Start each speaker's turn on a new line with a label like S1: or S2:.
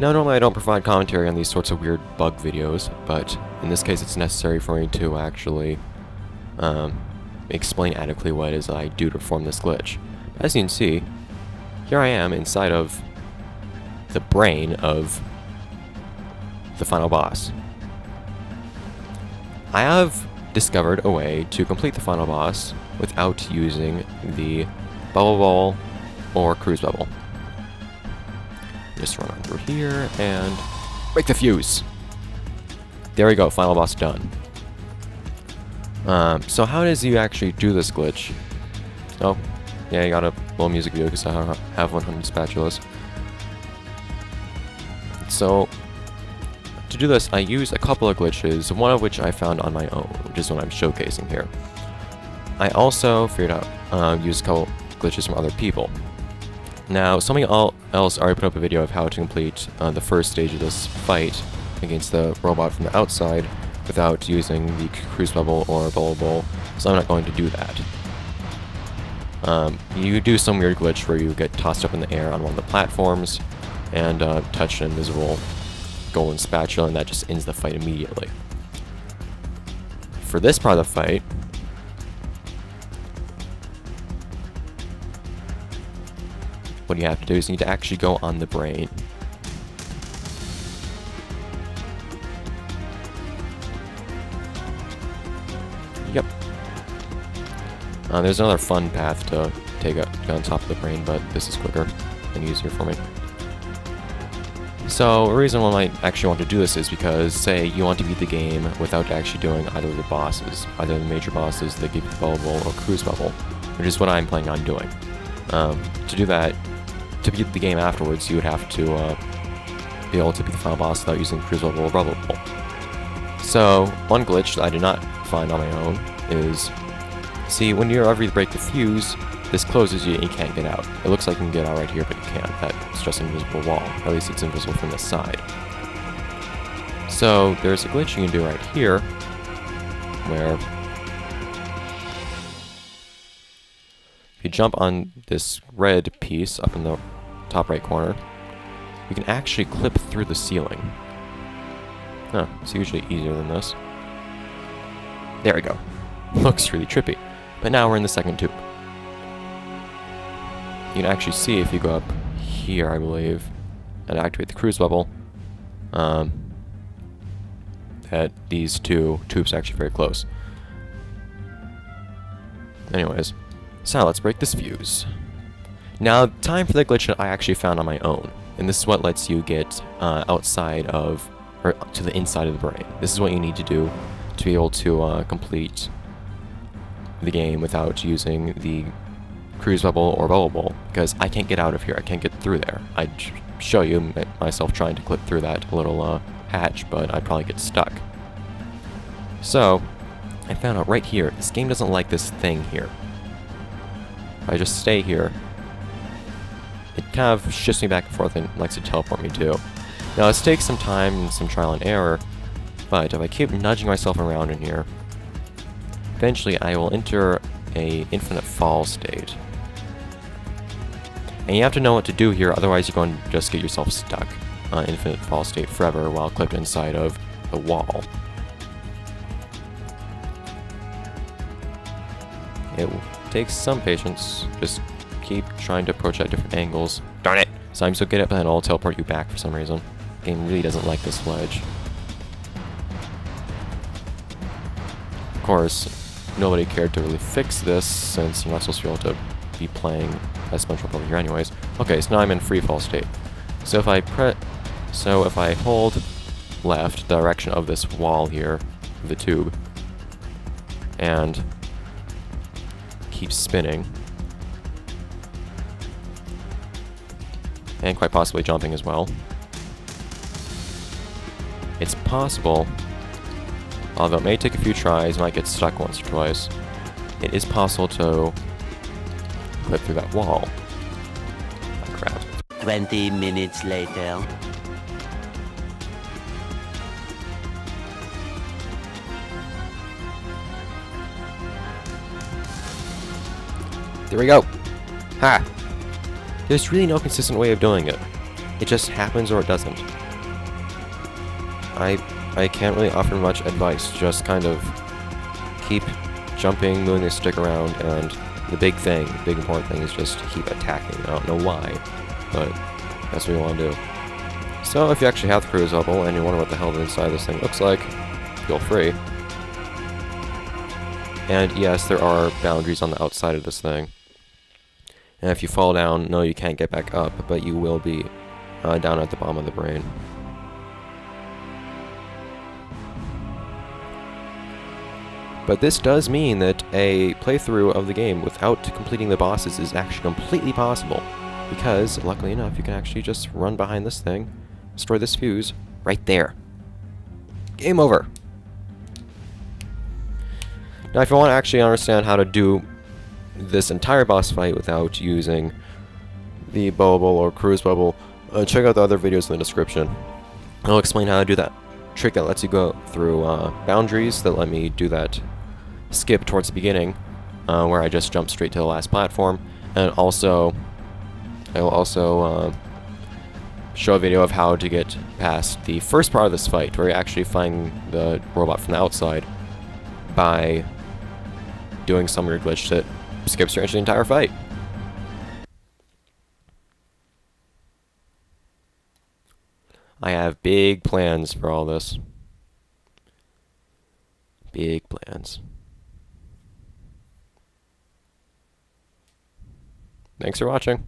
S1: Now, normally I don't provide commentary on these sorts of weird bug videos, but in this case it's necessary for me to actually um, explain adequately what it is I do to perform this glitch. As you can see, here I am inside of the brain of the final boss. I have discovered a way to complete the final boss without using the bubble bowl or cruise bubble. Just run through here and break the fuse. There we go, final boss done. Um, so how does you actually do this glitch? Oh, yeah, you got a little music video because I have 100 spatulas. So, to do this, I use a couple of glitches, one of which I found on my own, which is what I'm showcasing here. I also figured out, uh, use a couple glitches from other people. Now, somebody else already put up a video of how to complete uh, the first stage of this fight against the robot from the outside without using the cruise bubble or bubble bowl, so I'm not going to do that. Um, you do some weird glitch where you get tossed up in the air on one of the platforms and uh, touch an invisible golden spatula and that just ends the fight immediately. For this part of the fight, what you have to do is you need to actually go on the brain. Yep. Uh, there's another fun path to take a, on top of the brain, but this is quicker and easier for me. So, the reason why I might actually want to do this is because, say, you want to beat the game without actually doing either of the bosses, either the major bosses the bubble or cruise bubble, which is what I'm planning on doing. Um, to do that, to beat the game afterwards, you would have to uh, be able to beat the final boss without using or Bubble Bowl. So, one glitch that I did not find on my own is, see, when you're ever break the fuse, this closes you and you can't get out. It looks like you can get out right here, but you can't. That's just an invisible wall. Or at least it's invisible from this side. So, there's a glitch you can do right here, where If you jump on this red piece up in the top right corner, you can actually clip through the ceiling. Huh, it's usually easier than this. There we go. Looks really trippy. But now we're in the second tube. You can actually see if you go up here, I believe, and activate the cruise bubble, um, that these two tubes are actually very close. Anyways, so let's break this fuse. Now, time for the glitch that I actually found on my own. And this is what lets you get uh, outside of, or to the inside of the brain. This is what you need to do to be able to uh, complete the game without using the cruise bubble or bubble bowl, because I can't get out of here, I can't get through there. I'd show you myself trying to clip through that little uh, hatch, but I'd probably get stuck. So, I found out right here, this game doesn't like this thing here. If I just stay here, it kind of shifts me back and forth and likes to teleport me too. Now this takes some time and some trial and error, but if I keep nudging myself around in here, eventually I will enter a infinite fall state. And you have to know what to do here, otherwise you're going to just get yourself stuck uh, infinite fall state forever while clipped inside of the wall. It takes some patience. Just keep trying to approach at different angles. Darn it! So I'm so good at that I'll teleport you back for some reason. Game really doesn't like this ledge. Of course, nobody cared to really fix this since you're not supposed to be able to be playing as SpongeBob over here anyways. Okay, so now I'm in free fall state. So if I pre so if I hold left direction of this wall here, the tube, and keep spinning. And quite possibly jumping as well. It's possible, although it may take a few tries, might get stuck once or twice, it is possible to clip through that wall. Oh, crap.
S2: 20 minutes later.
S1: There we go. Ha! There's really no consistent way of doing it. it just happens or it doesn't. I I can't really offer much advice, just kind of keep jumping, moving the stick around, and the big thing, the big important thing is just to keep attacking. I don't know why, but that's what you want to do. So if you actually have the cruise bubble and you wonder what the hell the inside of this thing looks like, feel free. And yes, there are boundaries on the outside of this thing. And if you fall down, no, you can't get back up, but you will be uh, down at the bottom of the brain. But this does mean that a playthrough of the game without completing the bosses is actually completely possible. Because, luckily enough, you can actually just run behind this thing, destroy this fuse, right there. Game over! Now, if you want to actually understand how to do this entire boss fight without using the bubble or cruise bubble, uh, check out the other videos in the description. I'll explain how to do that trick that lets you go through uh, boundaries that let me do that skip towards the beginning, uh, where I just jump straight to the last platform, and also I will also uh, show a video of how to get past the first part of this fight, where you actually find the robot from the outside by doing some weird glitch that skips pretty the entire fight. I have big plans for all this. Big plans. Thanks for watching.